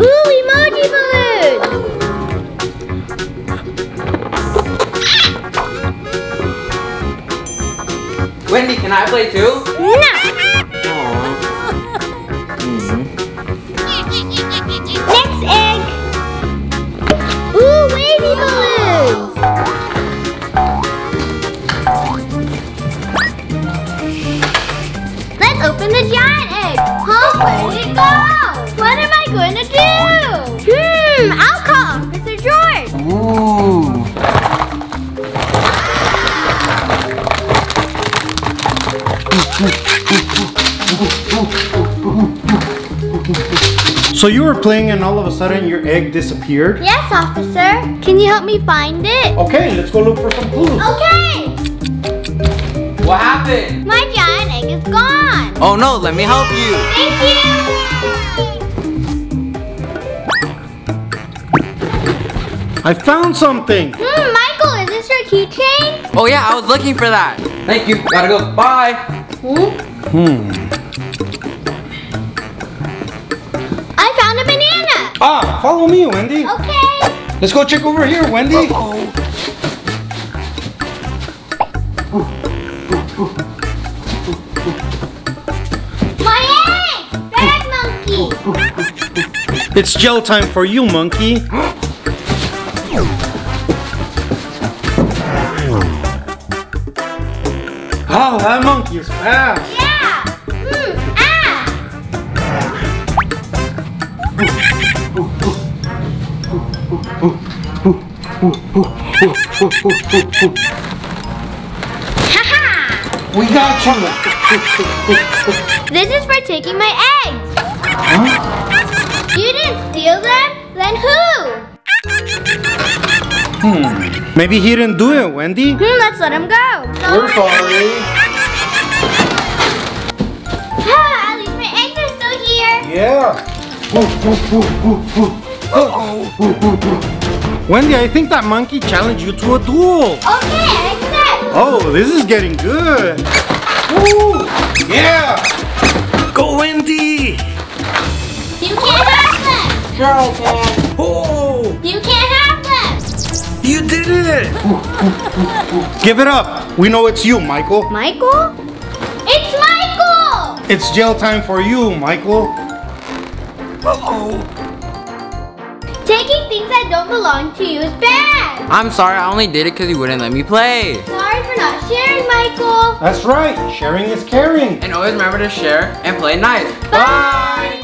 Ooh, emoji balloons! Wendy, can I play too? No! Next egg! Ooh, wavy balloons! Let's open the giant egg! Huh? Where Ooh. So you were playing and all of a sudden your egg disappeared? Yes, officer. Can you help me find it? Okay, let's go look for some clues. Okay! What happened? My giant egg is gone! Oh no, let me help you. Thank you! I found something. Hmm, Michael, is this your keychain? Oh yeah, I was looking for that. Thank you. Gotta go. Bye. Hmm. I found a banana! Ah, follow me, Wendy. Okay! Let's go check over here, Wendy. My egg! Bad monkey! It's gel time for you, monkey. Oh, that monkey is fast. Yeah! Ah! We got you. This is for taking my eggs! You didn't steal them? Then who? Hmm. Maybe he didn't do it, Wendy. Hmm, let's let him go. We're sorry. Ah, at least my eggs are still here. Yeah. Wendy, I think that monkey challenged you to a duel. Okay, I accept. Oh, this is getting good. Woo! Yeah! Go, Wendy! You can't have them. Sure I can. Oh! You can't have them. You did it! Give it up. We know it's you, Michael. Michael? It's Michael! It's jail time for you, Michael. Uh-oh. Taking things that don't belong to you is bad. I'm sorry, I only did it because you wouldn't let me play. Sorry for not sharing, Michael. That's right. Sharing is caring. And always remember to share and play nice. Bye.